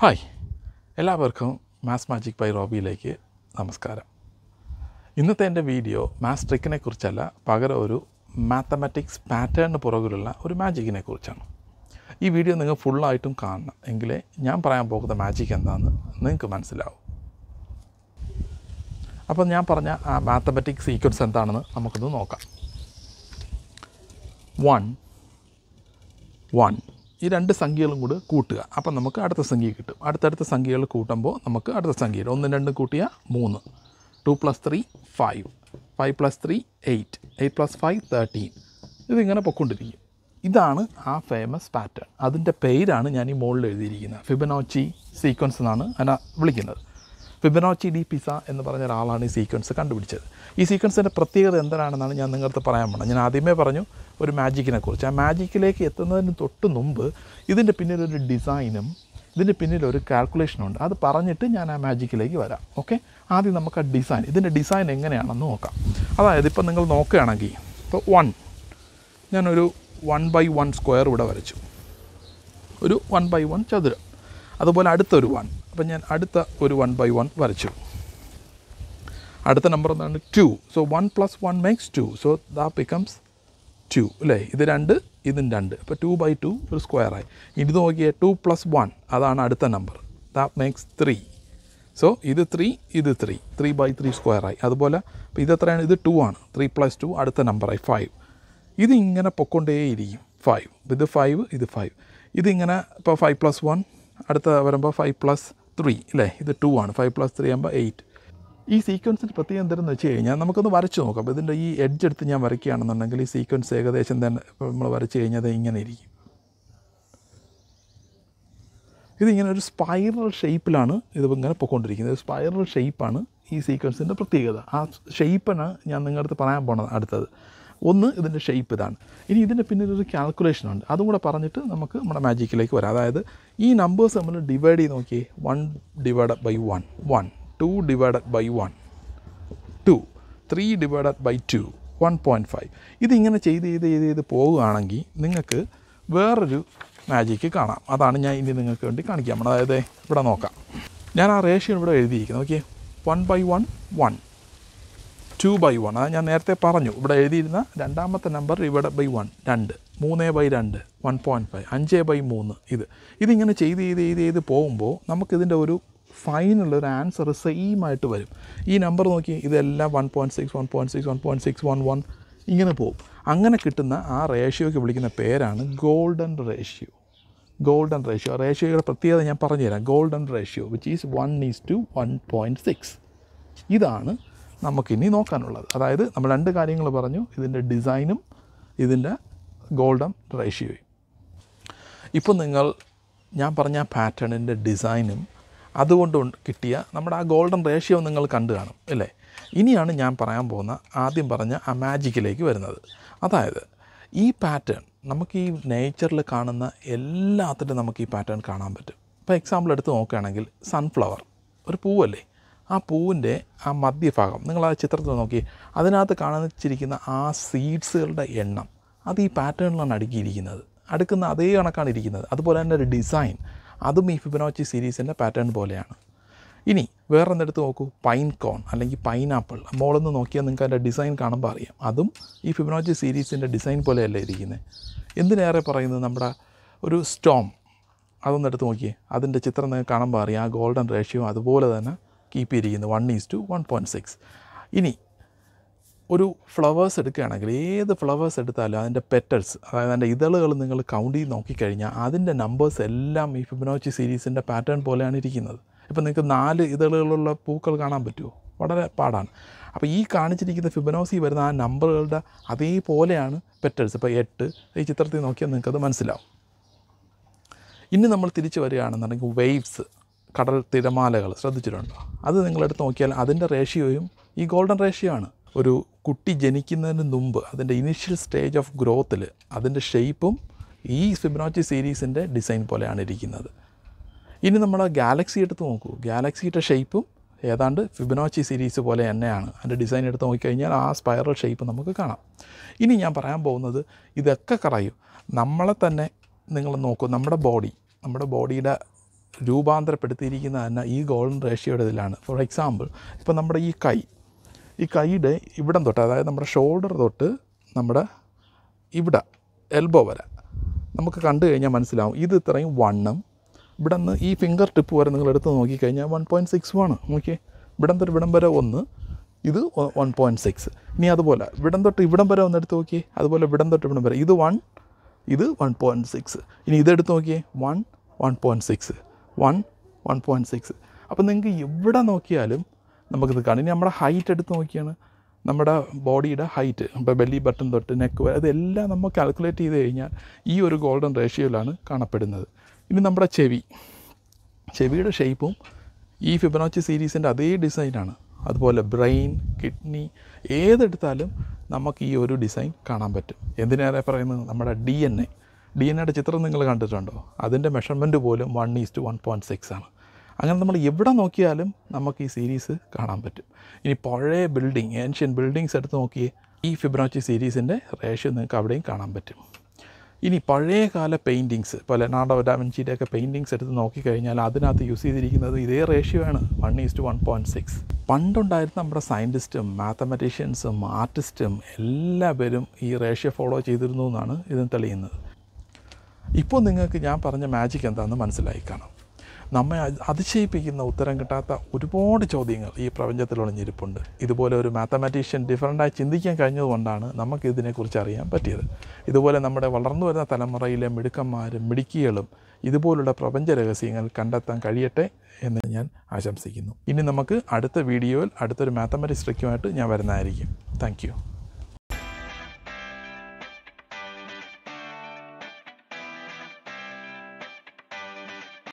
Hi. എല്ലാവർക്കും maths magic by റോബിയിലേക്ക് നമസ്കാരം. ഇന്നത്തെ എന്റെ വീഡിയോ മാത്സ് ട്രിക്കിനെ കുറിച്ചല്ല പകരം ഒരു മാത്തമാറ്റിക്സ് പാറ്റേണിന് പുറകിലുള്ള ഒരു മാജിക്കിനെ കുറിച്ചാണ്. ഈ വീഡിയോ നിങ്ങൾ ഫുള്ളായിട്ടും കാണണം. എങ്കിലേ ഞാൻ പറയാൻ പോകുന്ന മാജിക് എന്താണെന്ന് നിങ്ങൾക്ക് മനസ്സിലാവും. അപ്പോൾ ഞാൻ പറഞ്ഞ ആ മാത്തമാറ്റിക്സ് സീക്വൻസ് എന്താണെന്ന് നമുക്കൊന്ന് നോക്കാം. വൺ വൺ ഈ രണ്ട് സംഖ്യകളും കൂടി കൂട്ടുക. അപ്പം നമുക്ക് അടുത്ത സംഖ്യ കിട്ടും. അടുത്തടുത്ത സംഖ്യകൾ കൂട്ടുമ്പോൾ നമുക്ക് അടുത്ത സംഖ്യ കിട്ടും ഒന്നും രണ്ടും കൂട്ടിയാൽ മൂന്ന്. Two plus three five. Five plus three eight. Eight plus five thirteen. ഇതിങ്ങനെ പൊക്കൊണ്ടിരിക്കും ഇതാണ് ആ ഫേമസ് പാറ്റേൺ അതിന്റെ പേരാണ് ഞാൻ ഈ മുകളിൽ എഴുതിയിരിക്കുന്നത്. ഫിബനോച്ചി സീക്വൻസ് എന്നാണ് അതിനെ വിളിക്കുന്നത്. ഫിബനോച്ചി ഡി പിസ എന്ന് പറഞ്ഞ ഒരാളാണ് ഈ സീക്വൻസ് കണ്ടുപിടിച്ചത്. ഈ സീക്വൻസിന്റെ പ്രത്യേകത എന്താണെന്നാണ് ഞാൻ നിങ്ങൾക്ക് പറയാൻ പോകുന്നത് ഞാൻ ആദ്യമേ പറഞ്ഞു ഒരു മാജിക്കിനെ കുറിച്ച്. ആ മാജിക്കിലേക്ക് എത്തുന്നതിന് തൊട്ട് മുമ്പ് ഇതിന്റെ പിന്നിലൊരു ഡിസൈനും ഇതിന്റെ പിന്നിൽ ഒരു കാൽക്കുലേഷനുണ്ട് അത് പറഞ്ഞിട്ട് ഞാൻ ആ മാജിക്കിലേക്ക് വരാം. ഓക്കെ? ആദ്യം നമുക്ക് ആ ഡിസൈൻ. ഇതിന്റെ ഡിസൈൻ എങ്ങനെയാണെന്ന് നോക്കാം. അതായത് ഇപ്പം നിങ്ങൾ നോക്കുകയാണെങ്കിൽ ഇപ്പോൾ വൺ. ഞാനൊരു വൺ ബൈ വൺ സ്ക്വയർ ഇവിടെ വരച്ചു. ഒരു വൺ ബൈ വൺ ചതുരം. അതുപോലെ അടുത്തൊരു വൺ. അപ്പം ഞാൻ അടുത്ത ഒരു വൺ ബൈ വൺ വരച്ചു. അടുത്ത നമ്പർ എന്താണ്? Two so one plus one makes two so that becomes two അല്ലേ? ഇത് രണ്ട് ഇതും രണ്ട്. അപ്പോൾ ടു ബൈ ടു ഒരു സ്ക്വയറായി ഇനി ഇത് നോക്കിയേ ടു പ്ലസ് വൺ അതാണ് അടുത്ത number that makes three so ഇത് ത്രീ ഇത് ത്രീ ത്രീ ബൈ ത്രീ സ്ക്വയറായി അതുപോലെ ഇപ്പോൾ ഇത് എത്രയാണ്? ഇത് ടു ആണ്. ത്രീ പ്ലസ് ടു അടുത്ത നമ്പറായി ഫൈവ് ഇങ്ങനെ പൊക്കൊണ്ടേയിരിക്കും. ഫൈവ് ഇത് ഫൈവ് ഇത് ഫൈവ് ഇതിങ്ങനെ ഇപ്പോൾ ഫൈവ് പ്ലസ് വൺ അടുത്ത വരുമ്പോൾ ഫൈവ് പ്ലസ് ത്രീ അല്ലേ? ഇത് ടു ആണ്. ഫൈവ് പ്ലസ് ത്രീ ആകുമ്പോൾ എയ്റ്റ് ഈ സീക്വൻസിന്റെ പ്രത്യേകം എന്തെന്ന് വെച്ച് കഴിഞ്ഞാൽ നമുക്കൊന്ന് വരച്ച് നോക്കാം. അപ്പോൾ ഇതിന്റെ ഈ എഡ്ജ് എടുത്ത് ഞാൻ വരയ്ക്കുകയാണെന്നുണ്ടെങ്കിൽ ഈ സീക്വൻസ് ഏകദേശം തന്നെ നമ്മൾ വരച്ച് കഴിഞ്ഞാൽ ഇങ്ങനെ ഇരിക്കും. ഇതിങ്ങനെ ഒരു സ്പൈറൽ ഷേപ്പിലാണ് ഇത് ഇങ്ങനെ പൊയ്ക്കൊണ്ടിരിക്കുന്നത് സ്പൈറൽ ഷേപ്പാണ് ഈ സീക്വൻസിന്റെ പ്രത്യേകത. ആ ഷേപ്പാണ് ഞാൻ നിങ്ങളുടെ അടുത്ത് പറയാൻ പോണത് അടുത്തത്. ഒന്ന് ഇതിന്റെ ഷേപ്പ് ഇതാണ്. ഇനി ഇതിന്റെ കാൽക്കുലേഷൻ ഉണ്ട്. അതും കൂടെ പറഞ്ഞിട്ട് നമുക്ക് നമ്മുടെ മാജിക്കിലേക്ക് വരാം. അതായത് ഈ നമ്പേഴ്സ് നമ്മൾ ഡിവൈഡ് ചെയ്ത് നോക്കിയേ. One divide by one one two divided by one two three divided by two one point five ഇതിങ്ങനെ ചെയ്ത് ചെയ്ത് ചെയ്ത് ചെയ്ത് പോവുകയാണെങ്കിൽ നിങ്ങൾക്ക് വേറൊരു മാജിക്ക് കാണാം. അതാണ് ഞാൻ ഇനി നിങ്ങൾക്ക് വേണ്ടി കാണിക്കാം അതായത് ഇവിടെ നോക്കാം. ഞാൻ ആ റേഷ്യോ ഇവിടെ എഴുതിയിരിക്കുന്നത് okay one by one one two by one അത് ഞാൻ നേരത്തെ പറഞ്ഞു. ഇവിടെ എഴുതിയിരുന്ന രണ്ടാമത്തെ നമ്പർ ഡിവൈഡ് ബൈ വൺ രണ്ട്. മൂന്ന് ബൈ രണ്ട്. വൺ പോയിന്റ് ഫൈവ് അഞ്ച് ബൈ മൂന്ന്. ഇത്. ഇതിങ്ങനെ ചെയ്ത് ചെയ്ത് ചെയ്ത് ചെയ്ത് പോകുമ്പോൾ നമുക്കിതിന്റെ ഒരു ഫൈനൽ ഒരു ആൻസർ സെയിം ആയിട്ട് വരും. ഈ നമ്പർ നോക്കി ഇതെല്ലാം one point six one point six one point six one one ഇങ്ങനെ പോകും. അങ്ങനെ കിട്ടുന്ന ആ റേഷ്യോയ്ക്ക് വിളിക്കുന്ന പേരാണ് ഗോൾഡൻ റേഷ്യോ ഗോൾഡൻ റേഷ്യോ റേഷ്യോയുടെ പ്രത്യേകത ഞാൻ പറഞ്ഞുതരാം. Golden ratio which is one is to one point six ഇതാണ് നമുക്കിനി നോക്കാനുള്ളത്. അതായത് നമ്മൾ രണ്ട് കാര്യങ്ങൾ പറഞ്ഞു. ഇതിന്റെ ഡിസൈനും ഇതിന്റെ ഗോൾഡൻ റേഷ്യോയും. ഇപ്പം നിങ്ങൾ ഞാൻ പറഞ്ഞ പാറ്റേണിന്റെ ഡിസൈനും അതുകൊണ്ട് കിട്ടിയ നമ്മുടെ ആ ഗോൾഡൻ റേഷ്യോ നിങ്ങൾ കണ്ടു കാണും അല്ലേ? ഇനിയാണ് ഞാൻ പറയാൻ പോകുന്ന ആദ്യം പറഞ്ഞ ആ മാജിക്കിലേക്ക് വരുന്നത്. അതായത് ഈ പാറ്റേൺ നമുക്ക് ഈ നേച്ചറിൽ കാണുന്ന എല്ലാത്തിലും നമുക്ക് ഈ പാറ്റേൺ കാണാൻ പറ്റും. ഇപ്പോൾ എക്സാമ്പിൾ എടുത്ത് നോക്കുകയാണെങ്കിൽ സൺഫ്ലവർ ഒരു പൂവല്ലേ? ആ പൂവിന്റെ ആ മധ്യഭാഗം നിങ്ങൾ ആ ചിത്രത്തിൽ നോക്കി അതിനകത്ത് കാണിച്ചിരിക്കുന്ന ആ സീഡ്സുകളുടെ എണ്ണം അത് ഈ പാറ്റേണിലാണ് അടുക്കിയിരിക്കുന്നത്. അടുക്കുന്ന അതേ കണക്കാണ് ഇരിക്കുന്നത്. അതുപോലെ തന്നെ ഒരു ഡിസൈൻ അതും ഈ ഫിബനോച്ചി സീരീസിന്റെ പാറ്റേൺ പോലെയാണ്. ഇനി വേറെ എന്തെടുത്ത് നോക്കൂ? പൈൻ കോൺ അല്ലെങ്കിൽ പൈനാപ്പിൾ മോളൊന്ന് നോക്കിയാൽ നിങ്ങൾക്ക് അതിന്റെ ഡിസൈൻ കാണുമ്പോൾ അറിയാം. അതും ഈ ഫിബനോച്ചി സീരീസിന്റെ ഡിസൈൻ പോലെയല്ലേ ഇരിക്കുന്നത്. എന്തിനേറെ പറയുന്നത് നമ്മുടെ ഒരു സ്റ്റോം അതൊന്നെടുത്ത് നോക്കിയേ. അതിന്റെ ചിത്രം നിങ്ങൾക്ക് കാണുമ്പോൾ അറിയാം. ആ ഗോൾഡൻ റേഷ്യോ അതുപോലെ തന്നെ കീപ്പ് ചെയ്തിരിക്കുന്നത് one is to one point six ഇനി ഒരു ഫ്ലവേഴ്സ് എടുക്കുകയാണെങ്കിൽ ഏത് ഫ്ലവേഴ്സ് എടുത്താലും അതിന്റെ പെറ്റൽസ് അതായത് അതിന്റെ ഇതളുകൾ നിങ്ങൾ കൗണ്ട് ചെയ്ത് നോക്കിക്കഴിഞ്ഞാൽ അതിന്റെ നമ്പേഴ്സ് എല്ലാം ഈ ഫിബിനോച്ചി സീരീസിന്റെ പാറ്റേൺ പോലെയാണ് ഇരിക്കുന്നത്. ഇപ്പം നിങ്ങൾക്ക് നാല് ഇതളുകളുള്ള പൂക്കൾ കാണാൻ പറ്റുമോ? വളരെ പാടാണ്. അപ്പോൾ ഈ കാണിച്ചിരിക്കുന്ന ഫിബനോസി വരുന്ന ആ നമ്പറുകളുടെ അതേപോലെയാണ് പെറ്റൽസ് ഇപ്പോൾ എട്ട് ഈ ചിത്രത്തിൽ നോക്കിയാൽ നിങ്ങൾക്കത് മനസ്സിലാവും. ഇനി നമ്മൾ തിരിച്ച് വരികയാണെന്നുണ്ടെങ്കിൽ വേവ്സ് കടൽ തിരമാലകൾ ശ്രദ്ധിച്ചിട്ടുണ്ടോ? അത് നിങ്ങളെടുത്ത് നോക്കിയാൽ അതിന്റെ റേഷ്യോയും ഈ ഗോൾഡൻ റേഷ്യോ ആണ്. ഒരു കുട്ടി ജനിക്കുന്നതിന് മുമ്പ് അതിന്റെ ഇനീഷ്യൽ സ്റ്റേജ് ഓഫ് ഗ്രോത്തിൽ അതിന്റെ ഷേപ്പും ഈ ഫിബനോച്ചി സീരീസിന്റെ ഡിസൈൻ പോലെയാണ് ഇരിക്കുന്നത്. ഇനി നമ്മൾ ഗാലക്സി എടുത്ത് നോക്കൂ. ഗാലക്സിയുടെ ഷേപ്പും ഏതാണ്ട് ഫിബനോച്ചി സീരീസ് പോലെ തന്നെയാണ്. അതിന്റെ ഡിസൈൻ എടുത്ത് നോക്കിക്കഴിഞ്ഞാൽ ആ സ്പൈറൽ ഷേപ്പ് നമുക്ക് കാണാം. ഇനി ഞാൻ പറയാൻ പോകുന്നത് ഇതൊക്കെ കറയും. നമ്മളെ തന്നെ നിങ്ങൾ നോക്കൂ. നമ്മുടെ ബോഡി നമ്മുടെ ബോഡിയുടെ രൂപാന്തരപ്പെടുത്തിയിരിക്കുന്നത് തന്നെ ഈ ഗോൾഡൻ റേഷ്യോയുടെ ഇതിലാണ്. ഫോർ എക്സാമ്പിൾ ഇപ്പോൾ നമ്മുടെ ഈ കൈ ഈ കൈയുടെ ഇവിടം തൊട്ട് അതായത് നമ്മുടെ ഷോൾഡർ തൊട്ട് നമ്മുടെ ഇവിടെ എൽബോ വരെ നമുക്ക് കണ്ടു കഴിഞ്ഞാൽ മനസ്സിലാവും ഇത് ഇത്രയും വണ്ണും. ഇവിടെ നിന്ന് ഈ ഫിംഗർ ടിപ്പ് വരെ നിങ്ങൾ എടുത്ത് നോക്കിക്കഴിഞ്ഞാൽ വൺ പോയിന്റ് സിക്സ് ആണ് നോക്കിയേ. ഇവിടം തൊട്ട് ഇവിടം വരെ ഒന്ന് ഇത് വൺ പോയിന്റ് സിക്സ് ഇനി അതുപോലെ ഇവിടം തൊട്ട് ഇവിടം വരെ ഒന്ന് എടുത്ത് നോക്കിയേ. അതുപോലെ ഇവിടം തൊട്ട് ഇവിടം വരെ ഇത് വൺ ഇത് വൺ പോയിന്റ് സിക്സ് ഇനി ഇതെടുത്ത് നോക്കിയേ one one point six one one point six അപ്പോൾ നിങ്ങൾക്ക് എവിടെ നോക്കിയാലും നമുക്കിത് കാണും. ഇനി നമ്മുടെ ഹൈറ്റ് എടുത്ത് നോക്കിയാണ്. നമ്മുടെ ബോഡിയുടെ ഹൈറ്റ് ഇപ്പോൾ ബെല്ലി ബട്ടൺ തൊട്ട് നെക്ക് വരെ അതെല്ലാം നമ്മൾ കാൽക്കുലേറ്റ് ചെയ്ത് കഴിഞ്ഞാൽ ഈ ഒരു ഗോൾഡൻ റേഷ്യോയിലാണ് കാണപ്പെടുന്നത്. ഇനി നമ്മുടെ ചെവി. ചെവിയുടെ ഷേപ്പും ഈ ഫിബനോച്ചി സീരീസിന്റെ അതേ ഡിസൈനാണ് അതുപോലെ ബ്രെയിൻ കിഡ്നി ഏതെടുത്താലും നമുക്ക് ഈ ഒരു ഡിസൈൻ കാണാൻ പറ്റും. എന്തിനേറെ പറയുന്നത്? നമ്മുടെ D N A D N എയുടെ ചിത്രം നിങ്ങൾ കണ്ടിട്ടുണ്ടോ? അതിന്റെ മെഷർമെന്റ് പോലും one is to one point six ആണ്. അങ്ങനെ നമ്മൾ എവിടെ നോക്കിയാലും നമുക്ക് ഈ സീരീസ് കാണാൻ പറ്റും. ഇനി പഴയ ബിൽഡിംഗ് ഏൻഷ്യൻ ബിൽഡിങ്സ് എടുത്ത് നോക്കിയേ ഈ ഫിബ്രോച്ചി സീരീസിന്റെ റേഷ്യോ നിങ്ങൾക്ക് അവിടെയും കാണാൻ പറ്റും. ഇനി പഴയകാല പെയിന്റിങ്സ് ഇപ്പോൾ ലെനാർഡോ ഡാവിൻസിയുടെ ഒക്കെ പെയിന്റിങ്സ് എടുത്ത് നോക്കിക്കഴിഞ്ഞാൽ അതിനകത്ത് യൂസ് ചെയ്തിരിക്കുന്നത് ഇതേ റേഷ്യോ ആണ് one is to one point six പണ്ടുണ്ടായിരുന്ന നമ്മുടെ സയന്റിസ്റ്റും മാത്തമാറ്റീഷ്യൻസും ആർട്ടിസ്റ്റും എല്ലാവരും ഈ റേഷ്യോ ഫോളോ ചെയ്തിരുന്നു എന്നാണ് ഇതിന് തെളിയുന്നത്. ഇപ്പോൾ നിങ്ങൾക്ക് ഞാൻ പറഞ്ഞ മാജിക് എന്താണെന്ന് മനസ്സിലായി കാണും. നമ്മെ അതിശയിപ്പിക്കുന്ന ഉത്തരം കിട്ടാത്ത ഒരുപാട് ചോദ്യങ്ങൾ ഈ പ്രപഞ്ചത്തിൽ ഒളിഞ്ഞിരിപ്പുണ്ട്. ഇതുപോലെ ഒരു മാത്തമാറ്റീഷ്യൻ ഡിഫറന്റായി ചിന്തിക്കാൻ കഴിഞ്ഞതുകൊണ്ടാണ് നമുക്ക് ഇതിനെക്കുറിച്ച് അറിയാൻ പറ്റിയത്. ഇതുപോലെ നമ്മുടെ വളർന്നു വരുന്ന തലമുറയിലെ മിടുക്കന്മാരും മിടുക്കികളും ഇതുപോലുള്ള പ്രപഞ്ച രഹസ്യങ്ങൾ കണ്ടെത്താൻ കഴിയട്ടെ എന്ന് ഞാൻ ആശംസിക്കുന്നു. ഇനി നമുക്ക് അടുത്ത വീഡിയോയിൽ അടുത്തൊരു മാത്തമാറ്റിക്സ് ട്രിക്കുമായിട്ട് ഞാൻ വരുന്നതായിരിക്കും. താങ്ക്